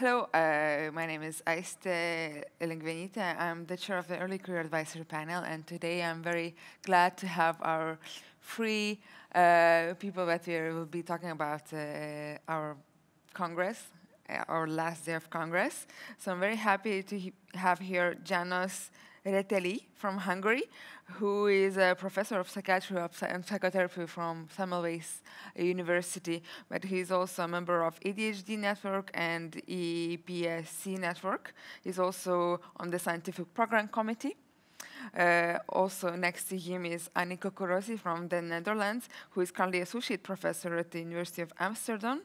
Hello, uh, my name is Aiste Lengvenytė. I'm the chair of the Early Career Advisory Panel, and today I'm very glad to have our three uh, people that we will be talking about uh, our Congress, uh, our last day of Congress. So I'm very happy to he have here Janos Réthelyi from Hungary, who is a professor of psychiatry and psychotherapy from Semmelweis University, but he's also a member of ADHD Network and EPSC Network. He's also on the scientific program committee. Uh, also next to him is Aniko Korosi from the Netherlands, who is currently associate professor at the University of Amsterdam,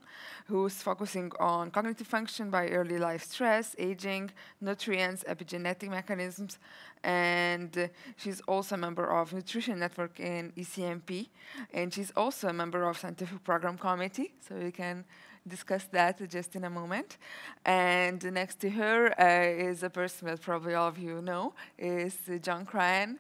who's focusing on cognitive function by early life stress, aging, nutrients, epigenetic mechanisms, and uh, she's also a member of Nutrition Network in ECNP, and she's also a member of Scientific Program Committee, so we can discuss that just in a moment. And next to her uh, is a person that probably all of you know, is John Cryan,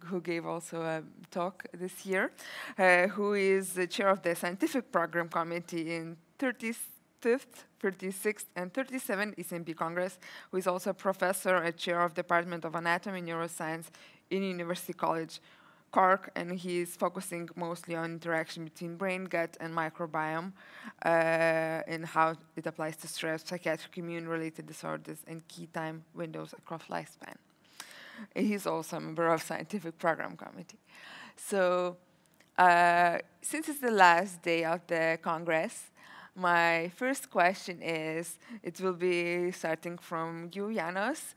who gave also a talk this year, uh, who is the chair of the Scientific Program Committee in 35th, 36th, and 37th ECNP Congress, who is also a professor and chair of Department of Anatomy and Neuroscience in University College Cork, and he's focusing mostly on interaction between brain, gut, and microbiome, uh, and how it applies to stress, psychiatric immune-related disorders, and key time windows across lifespan. He's also a member of scientific program committee. So, uh, since it's the last day of the Congress, my first question is, it will be starting from you, Janos.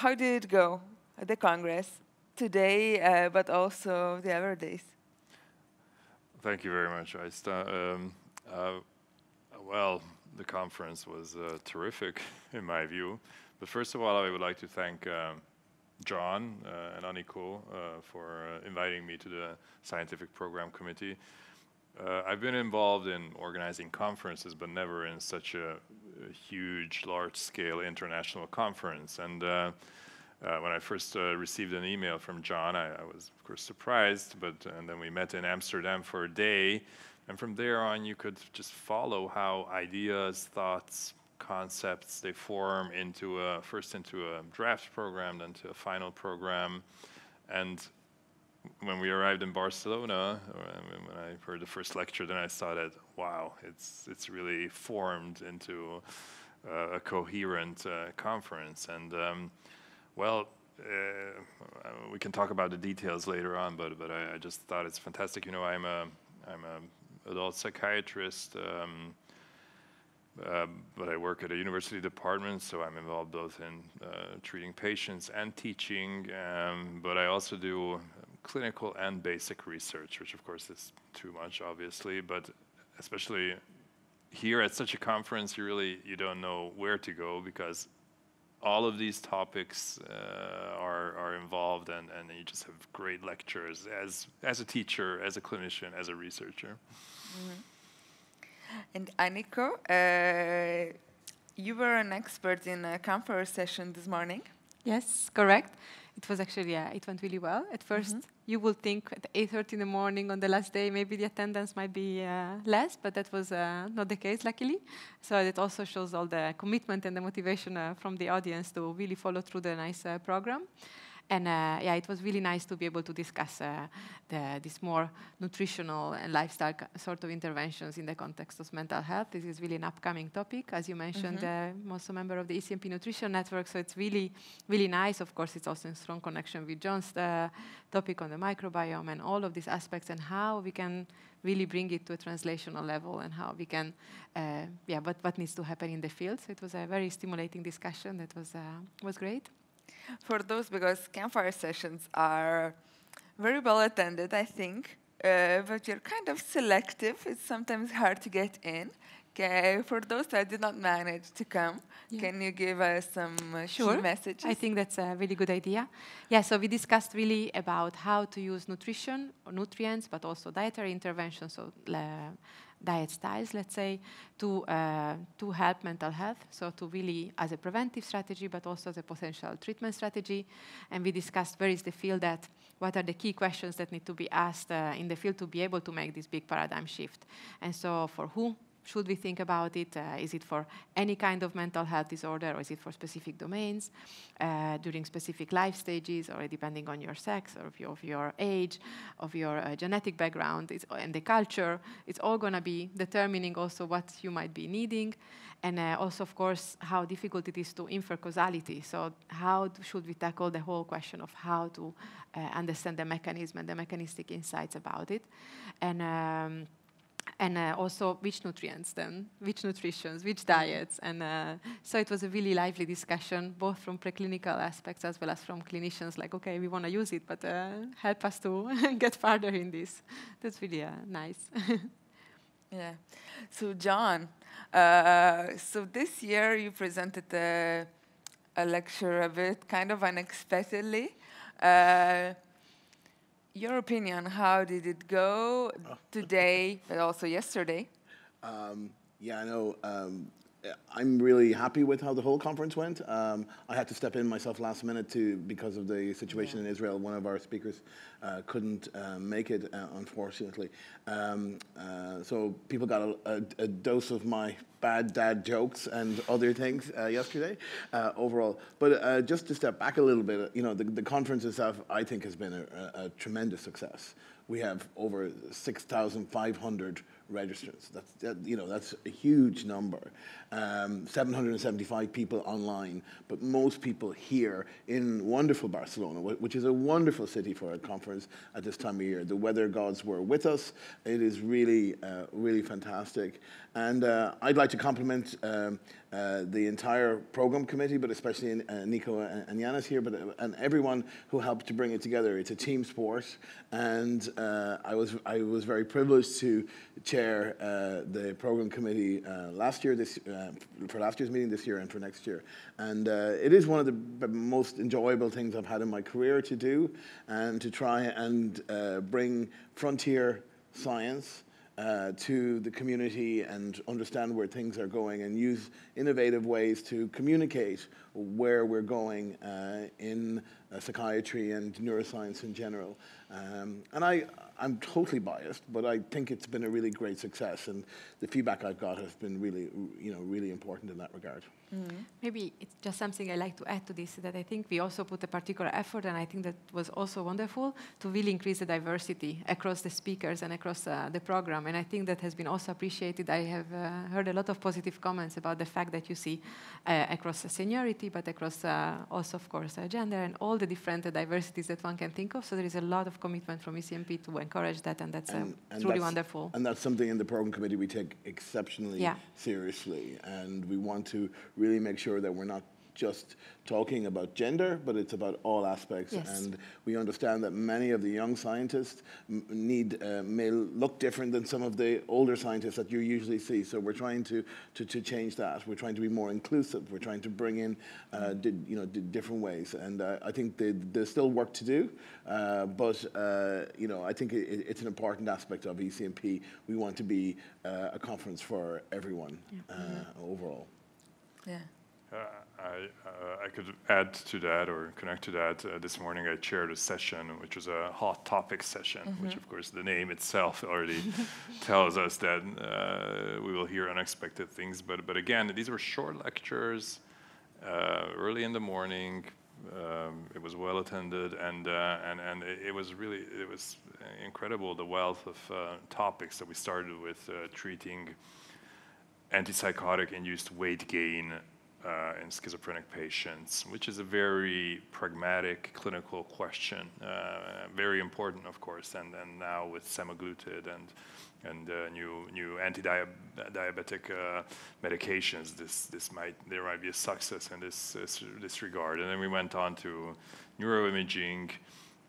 How did it go at the Congress? Today, uh, but also the other days. Thank you very much, Aista. Um, uh, well, the conference was uh, terrific in my view. But first of all, I would like to thank um, John uh, and Aniko uh, for uh, inviting me to the Scientific Program Committee. I've been involved in organizing conferences, but never in such a, a huge, large-scale international conference. And uh, when I first uh, received an email from John, I, I, was of course surprised, but uh, and then we met in Amsterdam for a day, and from there on you could just follow how ideas, thoughts, concepts they form into a first into a draft program, then to a final program, and when we arrived in Barcelona, when I heard the first lecture, then I saw that wow, it's it's really formed into uh, a coherent uh, conference and. Um, well, uh, we can talk about the details later on, but but I, I, just thought it's fantastic. You know, I'm a I'm a adult psychiatrist, um, uh, but I work at a university department, so I'm involved both in uh, treating patients and teaching. Um, but I also do clinical and basic research, which of course is too much, obviously, but especially here at such a conference, you really you don't know where to go because all of these topics uh, are, are involved and, and you just have great lectures as, as a teacher, as a clinician, as a researcher. Mm -hmm. And Aniko, uh, you were an expert in a conference session this morning. Yes, correct. It was actually, yeah, it went really well. At 1st mm -hmm. you would think at 8.30 in the morning on the last day, maybe the attendance might be uh, less, but that was uh, not the case, luckily. So it also shows all the commitment and the motivation uh, from the audience to really follow through the nice uh, program. And uh, yeah, it was really nice to be able to discuss uh, the, this more nutritional and lifestyle sort of interventions in the context of mental health. This is really an upcoming topic. As you mentioned, mm -hmm. I'm also a member of the ECNP Nutrition Network, so it's really, really nice. Of course, it's also in strong connection with John's uh, topic on the microbiome and all of these aspects and how we can really bring it to a translational level and how we can, uh, yeah, what, what needs to happen in the field. So it was a very stimulating discussion that was, uh, was great for those because campfire sessions are very well attended, I think, uh, but you're kind of selective. It's sometimes hard to get in. Okay, for those that did not manage to come, yeah. can you give us some uh, sure. messages? I think that's a really good idea. Yeah, so we discussed really about how to use nutrition or nutrients, but also dietary interventions, so uh, diet styles, let's say, to, uh, to help mental health. So to really as a preventive strategy, but also as a potential treatment strategy. And we discussed where is the field that, what are the key questions that need to be asked uh, in the field to be able to make this big paradigm shift. And so for who should we think about it? Uh, is it for any kind of mental health disorder or is it for specific domains uh, during specific life stages or depending on your sex or of your, of your age, of your uh, genetic background and the culture? It's all going to be determining also what you might be needing and uh, also, of course, how difficult it is to infer causality. So how should we tackle the whole question of how to uh, understand the mechanism and the mechanistic insights about it? And um, and uh, also which nutrients then, which nutritions, which diets. And uh, so it was a really lively discussion, both from preclinical aspects as well as from clinicians, like, okay, we want to use it, but uh, help us to get farther in this. That's really uh, nice. yeah. So, John, uh, so this year you presented a, a, lecture a bit kind of unexpectedly. Your opinion, how did it go oh. today, but also yesterday? Um, yeah, I know. Um, I'm really happy with how the whole conference went. Um, I had to step in myself last minute to because of the situation yeah. in Israel. One of our speakers uh, couldn't uh, make it, uh, unfortunately. Um, uh, so people got a, a, a, dose of my bad dad jokes and other things uh, yesterday uh, overall. But just to step back a little bit, you know, the, the conference itself, I think, has been a, a tremendous success. We have over 6,500 registrants. That's that, you know that's a huge number. Um, 775 people online, but most people here in wonderful Barcelona, which is a wonderful city for a conference at this time of year. The weather gods were with us. It is really, uh, really fantastic. And uh, I'd like to compliment um, uh, the entire program committee, but especially uh, Nico and, Yanis here, but uh, and everyone who helped to bring it together. It's a team sport, and uh, I was I was very privileged to chair uh, the program committee last year, this for last year's meeting this year, and for next year. And it is one of the most enjoyable things I've had in my career to do, and to try and bring frontier science uh, to the community and understand where things are going and use innovative ways to communicate where we're going uh, in uh, psychiatry and neuroscience in general. Um, and I, I'm totally biased, but I think it's been a really great success, and the feedback I've got has been really, you know, really important in that regard. Mm. Maybe it's just something I like to add to this that I think we also put a particular effort, and I think that was also wonderful to really increase the diversity across the speakers and across uh, the program. And I think that has been also appreciated. I have uh, heard a lot of positive comments about the fact that you see uh, across seniority, but across uh, also, of course, gender and all the different diversities that one can think of. So there is a lot of commitment from ECNP to encourage that, and that's uh, and, and truly that's, wonderful. And that's something in the program committee we take exceptionally yeah. seriously, and we want to really make sure that we're not just talking about gender, but it's about all aspects. Yes. And we understand that many of the young scientists need uh, may look different than some of the older scientists that you usually see. So we're trying to, to, to change that. We're trying to be more inclusive. We're trying to bring in uh, you know different ways. And uh, I think they, there's still work to do, uh, but uh, you know I think it, it's an important aspect of ECNP. We want to be uh, a conference for everyone yeah. overall. Yeah. Uh, I, uh, I could add to that or connect to that. Uh, this morning I chaired a session, which was a hot topic session, mm-hmm. which of course the name itself already tells us that uh, we will hear unexpected things. But, but again, these were short lectures, uh, early in the morning. Um, it was well attended, and uh, and and it, it, was really it was incredible the wealth of topics that we started with treating antipsychotic induced weight gain uh, in schizophrenic patients, which is a very pragmatic clinical question, uh, very important, of course, and, and now with semaglutide and and uh, new new anti-diabetic uh, medications, this this might there might be a success in this, this, this regard. And then we went on to neuroimaging,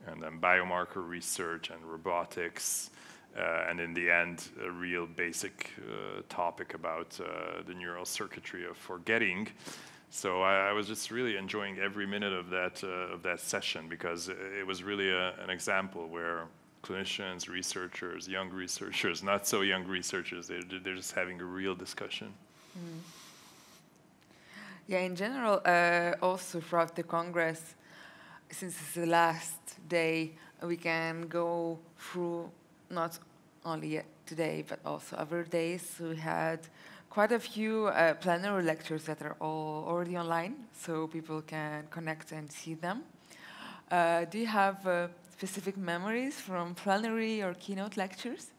and then biomarker research and robotics. Uh, and in the end, a real basic uh, topic about uh, the neural circuitry of forgetting. So I, I, was just really enjoying every minute of that of that session because it was really a, an example where clinicians, researchers, young researchers, not so young researchers, they're, they're just having a real discussion. Mm. Yeah, in general, uh, also throughout the Congress, since it's the last day, we can go through not only today, but also other days. We had quite a few uh, plenary lectures that are all already online, so people can connect and see them. Uh, do you have uh, specific memories from plenary or keynote lectures?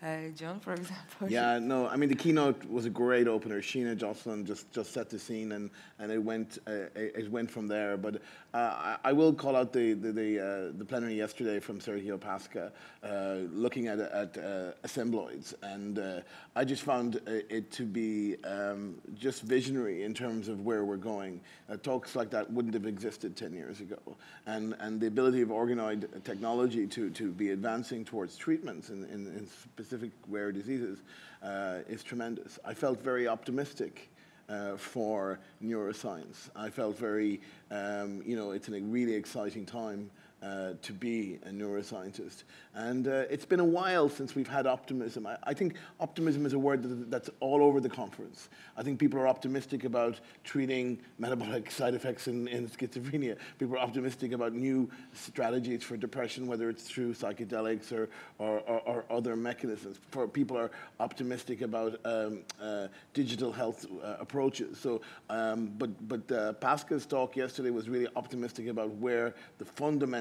Uh, John, for example. Yeah, no, I mean the keynote was a great opener. Sheena Josselyn just, just set the scene, and, and it went uh, it went from there. But uh, I, I, will call out the the the, uh, the plenary yesterday from Sergiu Pasca, uh, looking at at uh, assembloids, and I just found it to be um, just visionary in terms of where we're going. talks like that wouldn't have existed ten years ago, and and the ability of organoid technology to to be advancing towards treatments in, in, in specific rare diseases is tremendous. I felt very optimistic uh, for neuroscience. I felt very, um, you know, it's a really exciting time uh, to be a neuroscientist. And uh, it's been a while since we've had optimism. I, I, think optimism is a word that, that's all over the conference. I think people are optimistic about treating metabolic side effects in, in schizophrenia. People are optimistic about new strategies for depression, whether it's through psychedelics or, or, or, or other mechanisms. For people are optimistic about um, uh, digital health uh, approaches. So, um, but but uh, Pasca's talk yesterday was really optimistic about where the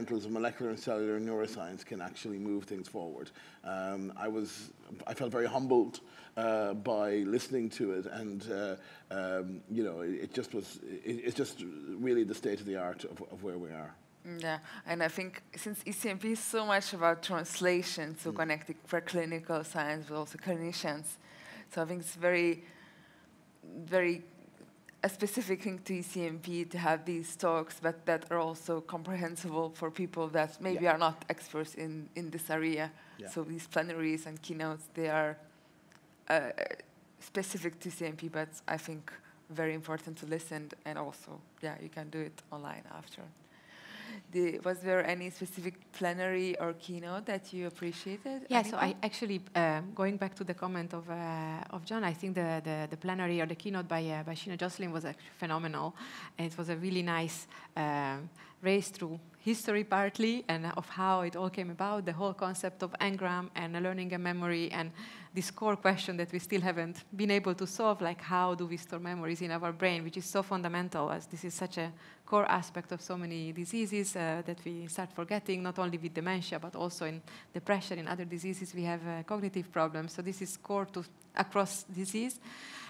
fundamentals of molecular and cellular neuroscience can actually move things forward. Um, I was, I felt very humbled uh, by listening to it, and uh, um, you know, it, it just was, it, it's just really the state of the art of, of, where we are. Yeah, and I think since ECNP is so much about translation, so mm. connecting preclinical science but also clinicians, so I think it's very, very a specific thing to ECNP to have these talks, but that are also comprehensible for people that maybe yeah. are not experts in, in this area. Yeah. So these plenaries and keynotes, they are uh, specific to ECNP, but I think very important to listen and also, yeah, you can do it online after. The, was there any specific plenary or keynote that you appreciated? Yeah, anything? so I actually, uh, going back to the comment of, uh, of John, I think the, the, the, plenary or the keynote by, uh, by Sheena Josselyn was actually phenomenal. And it was a really nice um, race through history partly and of how it all came about, the whole concept of engram and learning and memory and this core question that we still haven't been able to solve, like how do we store memories in our brain, which is so fundamental as this is such a core aspect of so many diseases uh, that we start forgetting, not only with dementia, but also in depression, in other diseases, we have uh, cognitive problems. So this is core to across disease.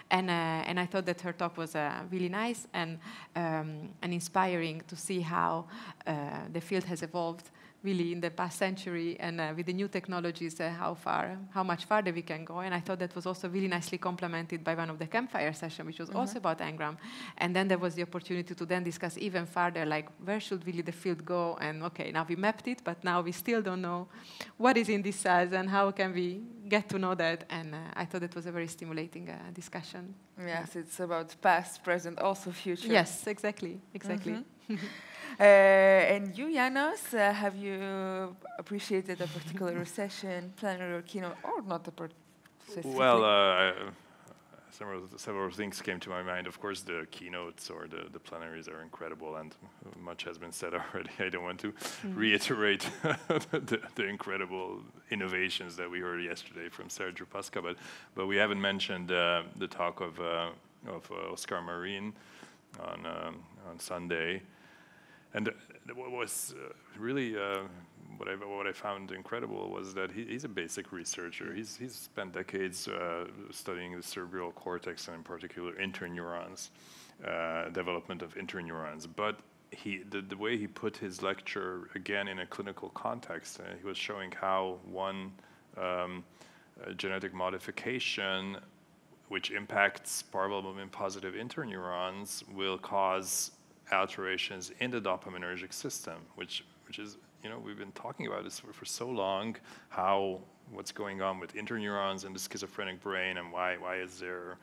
And, uh, and I thought that her talk was uh, really nice and, um, and inspiring to see how uh, the field has evolved really in the past century and uh, with the new technologies uh, how far how much farther we can go. And i thought that was also really nicely complemented by one of the campfire sessions which was mm-hmm. also about engram. And then there was the opportunity to then discuss even further like where should really the field go? And okay now we mapped it but now we still don't know what is in these cells and how can we get to know that. And uh, i thought it was a very stimulating uh, discussion. Yes it's about past present also future. Yes exactly exactly. Mm-hmm. Uh, and you, Janos, uh, have you appreciated a particular session, plenary or keynote, or not a particular? Well, uh, several several things came to my mind. Of course, the keynotes or the, the plenaries are incredible, and much has been said already. I don't want to mm. reiterate the, the, incredible innovations that we heard yesterday from Sergiu Pasca, but but we haven't mentioned uh, the talk of uh, of uh, Oscar Marin on um, on Sunday. And what was uh, really uh, what I what I found incredible was that he, he's a basic researcher. He's he's spent decades uh, studying the cerebral cortex and in particular interneurons, uh, development of interneurons. But he the, the way he put his lecture again in a clinical context, uh, he was showing how one um, genetic modification which impacts parvalbumin positive interneurons will cause alterations in the dopaminergic system, which, which is, you know, we've been talking about this for, for so long, how, what's going on with interneurons in the schizophrenic brain and why, why is there,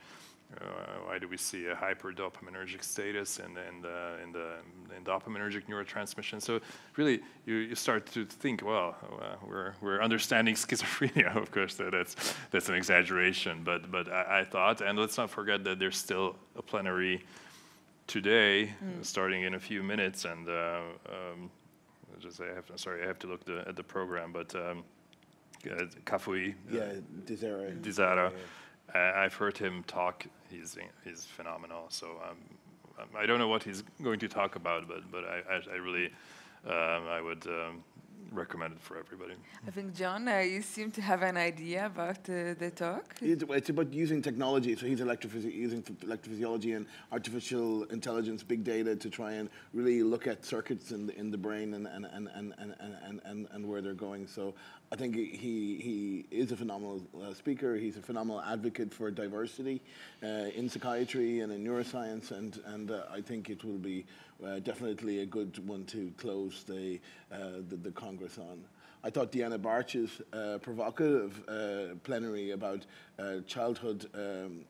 uh, why do we see a hyperdopaminergic status in the, in the, in the in dopaminergic neurotransmission? So really, you, you start to think, well, uh, we're, we're understanding schizophrenia. of course, that, that's, that's an exaggeration, but, but I, I, thought, and let's not forget that there's still a plenary today, mm. starting in a few minutes, and uh, um, just I have sorry I have to look the, at the program, but um, uh, Kafui. Yeah, Dzirasa. Dzirasa. Uh, I've heard him talk. He's he's phenomenal. So um, um, I don't know what he's going to talk about, but but I I, I really um, I would recommend it for everybody. I think, John, uh, you seem to have an idea about uh, the talk. It's, it's, about using technology. So he's electrophysi- using electrophysiology and artificial intelligence, big data to try and really look at circuits in the, in the brain and, and, and, and, and, and, and, and where they're going. So I think he, he is a phenomenal uh, speaker. He's a phenomenal advocate for diversity uh, in psychiatry and in neuroscience. And, and uh, I think it will be uh, definitely a good one to close the, uh, the, the, Congress on. I thought Deanna Barch's uh, provocative uh, plenary about childhood um,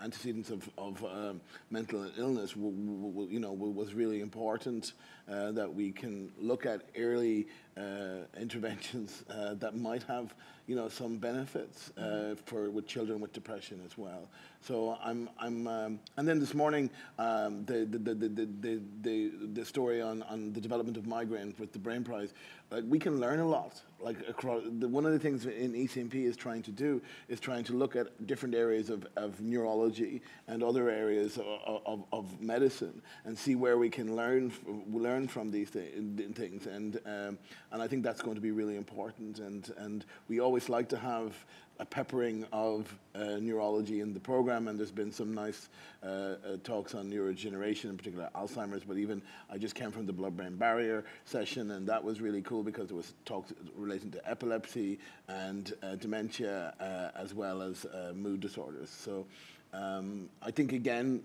antecedents of, of um, mental illness, you know, was really important. that we can look at early interventions that might have you know, some benefits uh, for with children with depression as well. So I'm, I'm, um, and then this morning, um, the, the, the, the, the, the, the, story on, on the development of migraine with the Brain Prize, like we can learn a lot. Like across, the, one of the things in ECNP is trying to do is trying to look at different areas of, of neurology and other areas of, of, of medicine and see where we can learn learn from these th- things. And um, and I think that's going to be really important. And and we always always like to have a peppering of uh, neurology in the program, and there's been some nice uh, uh, talks on neurodegeneration, in particular Alzheimer's. But even I just came from the blood-brain barrier session, and that was really cool because there was talks relating to epilepsy and uh, dementia, uh, as well as uh, mood disorders. So um, I think again,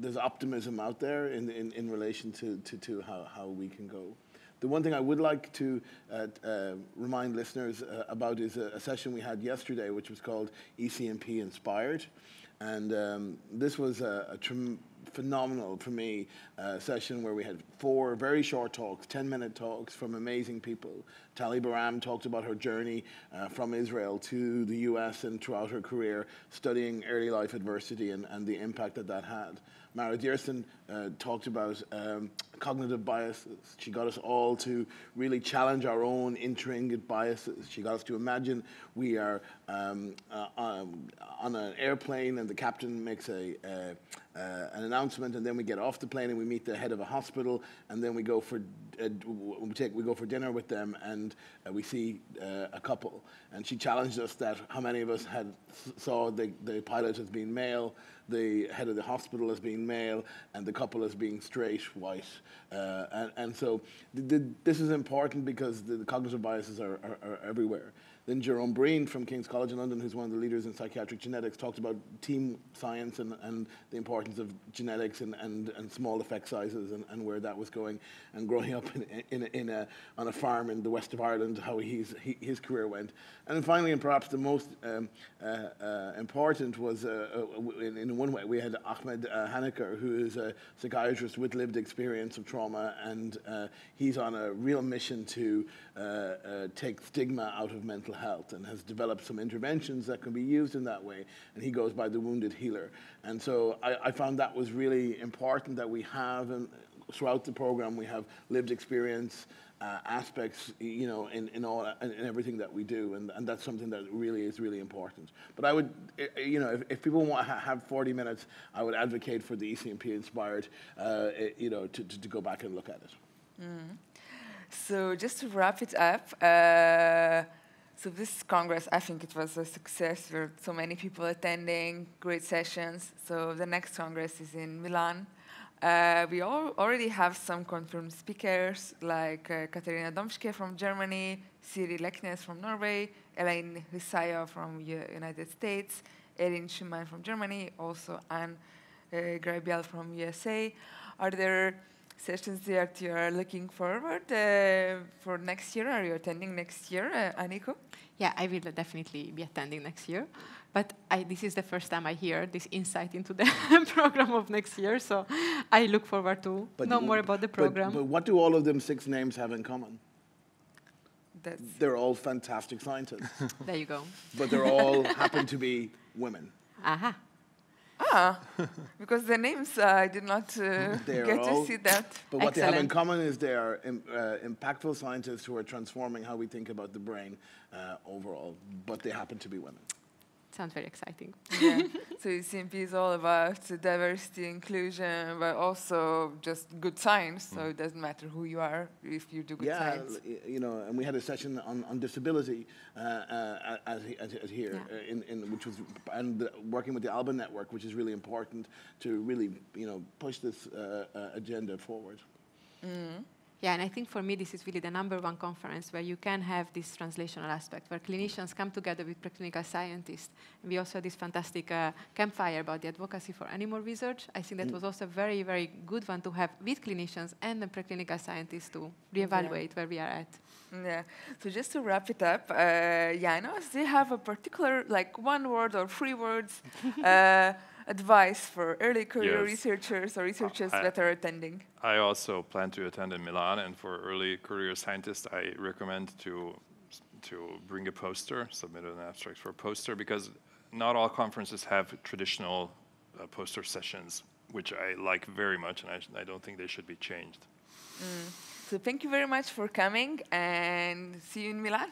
there's optimism out there in in, in relation to, to, to how, how we can go. The one thing I would like to uh, uh, remind listeners uh, about is a, a, session we had yesterday, which was called ECNP Inspired. And um, this was a, a phenomenal for me uh, session where we had four very short talks, 10 minute talks from amazing people. Tali Baram talked about her journey uh, from Israel to the US and throughout her career, studying early life adversity and, and the impact that that had. Mara Dierssen uh, talked about um, cognitive biases. She got us all to really challenge our own intrinsic biases. She got us to imagine we are um, uh, um, on an airplane and the captain makes a, uh, an announcement, and then we get off the plane and we meet the head of a hospital, and then we go for uh, we take we go for dinner with them, and uh, we see uh, a couple. And she challenged us that how many of us had saw the, the pilot as being male, the head of the hospital as being male, and the couple as being straight, white. Uh, and, and so th- th- this is important because the, the cognitive biases are, are, are everywhere. Then Gerome Breen from King's College in London, who's one of the leaders in psychiatric genetics, talked about team science and, and the importance of genetics and, and, and small effect sizes and, and where that was going. And growing up in, in, in a, on a farm in the west of Ireland, how he's, he, his career went. And then finally, and perhaps the most um, uh, uh, important was, uh, uh in, in, one way, we had Ahmed uh, Hankir, who is a psychiatrist with lived experience of trauma, and uh, he's on a real mission to take stigma out of mental health and has developed some interventions that can be used in that way. And he goes by the wounded healer. And so I, I found that was really important that we have, and throughout the program, we have lived experience. Uh, aspects, you know, in, in all in, in, everything that we do, and, and that's something that really is really important. But I would, eh, eh, you know, if, if people want to have 40 minutes, I would advocate for the ECNP inspired, uh, eh, you know, to, to, to, go back and look at it. Mm. So just to wrap it up. Uh, so this Congress, I think it was a success. There were so many people attending, great sessions. So the next Congress is in Milan. Uh, we all already have some confirmed speakers like uh, Katharina Domschke from Germany, Siri Leknes from Norway, Elaine Hsiao from U United States, Erin Schuman from Germany, also Anne uh, Graybiel from USA. Are there sessions that you are looking forward uh, for next year? Are you attending next year, uh, Aniko? Yeah, I will definitely be attending next year. But I, this is the first time I hear this insight into the program of next year. So I look forward to but know more about the program. But, but what do all of them six names have in common? That's they're all fantastic scientists. there you go. But they're all happen to be women. Aha. Ah, because the names uh, I did not uh, They're get to see that. But what they have in common is they are im- uh, impactful scientists who are transforming how we think about the brain uh, overall, but they happen to be women. Sounds very exciting. yeah. So CMP is all about diversity, inclusion, but also just good science. So it doesn't matter who you are if you do good yeah, science. l- y- you know, and we had a session on, on disability uh, uh, as, as, as here, Yeah. uh, in, in which was and the, working with the Alba Network, which is really important to really you know push this uh, uh, agenda forward. Yeah, and I think for me, this is really the number one conference where you can have this translational aspect, where clinicians come together with preclinical scientists. And we also had this fantastic uh, campfire about the advocacy for animal research. I think that was also a very, very good one to have with clinicians and the preclinical scientists to reevaluate where we are at. Yeah. So just to wrap it up, uh, Janos, do you have a particular, like one word or three words, uh, advice for early career Yes. researchers or researchers I- that are attending? I also plan to attend in Milan, and for early career scientists, I recommend to to bring a poster, submit an abstract for a poster, because not all conferences have traditional uh, poster sessions, which I like very much, and I, I don't think they should be changed. So thank you very much for coming and see you in Milan.